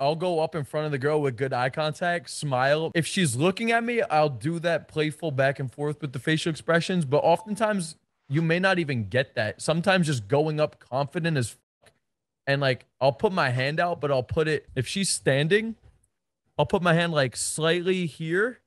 I'll go up in front of the girl with good eye contact, smile. If she's looking at me, I'll do that playful back and forth with the facial expressions. But oftentimes, you may not even get that. Sometimes just going up confident as fuck, and like I'll put my hand out, but I'll put it if she's standing, I'll put my hand like slightly here.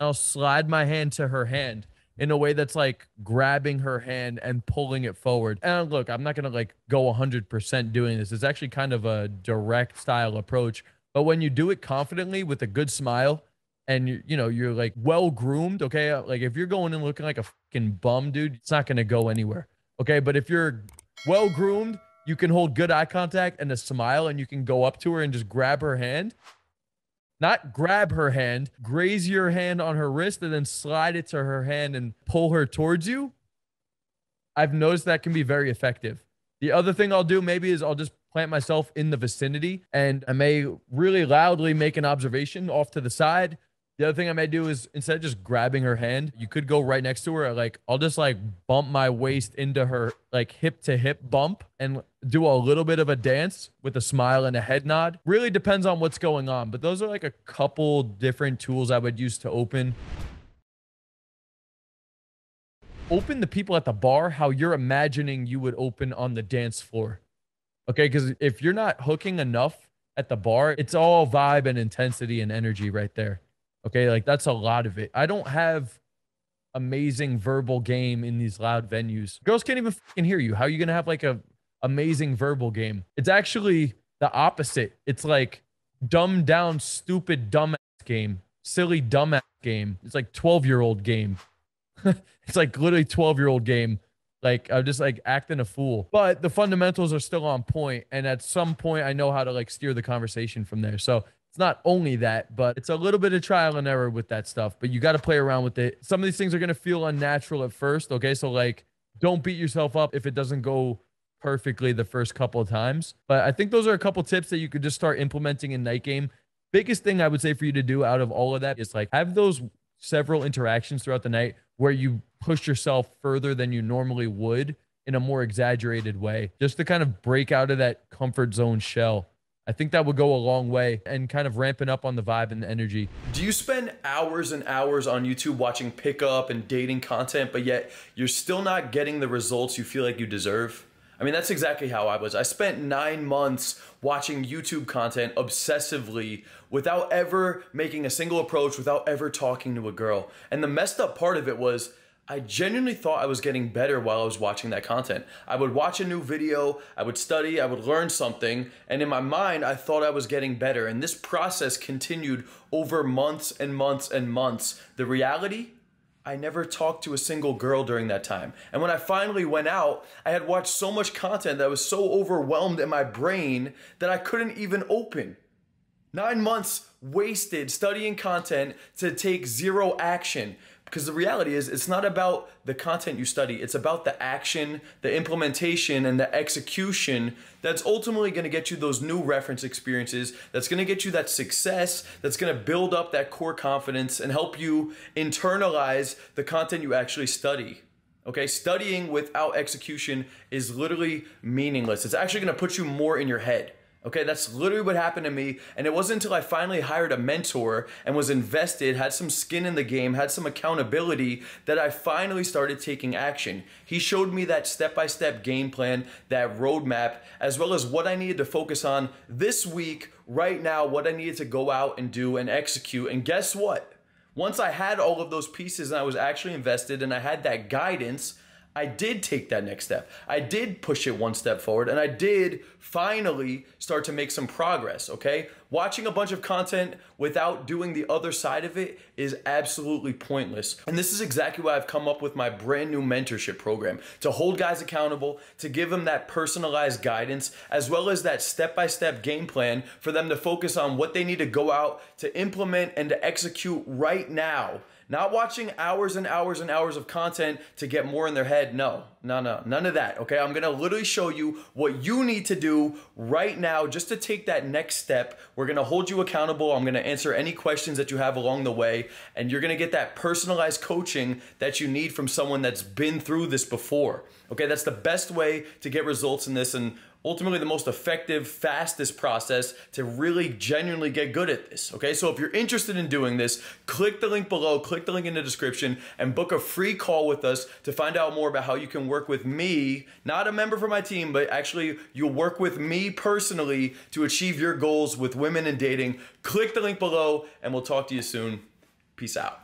I'll slide my hand to her hand in a way that's like grabbing her hand and pulling it forward. And look, I'm not going to like go 100% doing this. It's actually kind of a direct style approach. But when you do it confidently with a good smile and you you know, you're like well groomed, okay? Like if you're going in looking like a fucking bum, dude, it's not going to go anywhere. Okay? But if you're well groomed, you can hold good eye contact and a smile and you can go up to her and just grab her hand not grab her hand, graze your hand on her wrist, and then slide it to her hand and pull her towards you. I've noticed that can be very effective. The other thing I'll do maybe is I'll just plant myself in the vicinity and I may really loudly make an observation off to the side the other thing I may do is instead of just grabbing her hand, you could go right next to her. Like I'll just like bump my waist into her, like hip to hip bump, and do a little bit of a dance with a smile and a head nod. Really depends on what's going on, but those are like a couple different tools I would use to open. Open the people at the bar how you're imagining you would open on the dance floor. Okay, because if you're not hooking enough at the bar, it's all vibe and intensity and energy right there. Okay, like that's a lot of it. I don't have amazing verbal game in these loud venues. Girls can't even hear you. How are you gonna have like a amazing verbal game? It's actually the opposite. It's like dumbed down, stupid, dumb game, silly, dumb game. It's like 12 year old game. it's like literally 12 year old game. Like I'm just like acting a fool, but the fundamentals are still on point, and at some point I know how to like steer the conversation from there. So it's not only that, but it's a little bit of trial and error with that stuff. But you got to play around with it. Some of these things are going to feel unnatural at first. Okay. So, like, don't beat yourself up if it doesn't go perfectly the first couple of times. But I think those are a couple tips that you could just start implementing in night game. Biggest thing I would say for you to do out of all of that is like have those several interactions throughout the night where you push yourself further than you normally would in a more exaggerated way, just to kind of break out of that comfort zone shell. I think that would go a long way and kind of ramping up on the vibe and the energy. Do you spend hours and hours on YouTube watching pickup and dating content, but yet you're still not getting the results you feel like you deserve? I mean, that's exactly how I was. I spent nine months watching YouTube content obsessively without ever making a single approach, without ever talking to a girl. And the messed up part of it was I genuinely thought I was getting better while I was watching that content. I would watch a new video, I would study, I would learn something, and in my mind, I thought I was getting better. And this process continued over months and months and months. The reality, I never talked to a single girl during that time. And when I finally went out, I had watched so much content that I was so overwhelmed in my brain that I couldn't even open. Nine months wasted studying content to take zero action. Because the reality is, it's not about the content you study, it's about the action, the implementation, and the execution that's ultimately going to get you those new reference experiences, that's going to get you that success, that's going to build up that core confidence and help you internalize the content you actually study. Okay, studying without execution is literally meaningless. It's actually going to put you more in your head. Okay, that's literally what happened to me. And it wasn't until I finally hired a mentor and was invested, had some skin in the game, had some accountability, that I finally started taking action. He showed me that step by step game plan, that roadmap, as well as what I needed to focus on this week, right now, what I needed to go out and do and execute. And guess what? Once I had all of those pieces and I was actually invested and I had that guidance, I did take that next step. I did push it one step forward and I did finally start to make some progress, okay? Watching a bunch of content without doing the other side of it is absolutely pointless. And this is exactly why I've come up with my brand new mentorship program to hold guys accountable, to give them that personalized guidance, as well as that step by step game plan for them to focus on what they need to go out to implement and to execute right now not watching hours and hours and hours of content to get more in their head. No, no, no, none of that. Okay, I'm gonna literally show you what you need to do right now just to take that next step. We're gonna hold you accountable. I'm gonna answer any questions that you have along the way, and you're gonna get that personalized coaching that you need from someone that's been through this before. Okay, that's the best way to get results in this. And ultimately the most effective, fastest process to really genuinely get good at this. Okay, so if you're interested in doing this, click the link below, click the link in the description, and book a free call with us to find out more about how you can work with me, not a member from my team, but actually you'll work with me personally to achieve your goals with women and dating. Click the link below, and we'll talk to you soon. Peace out.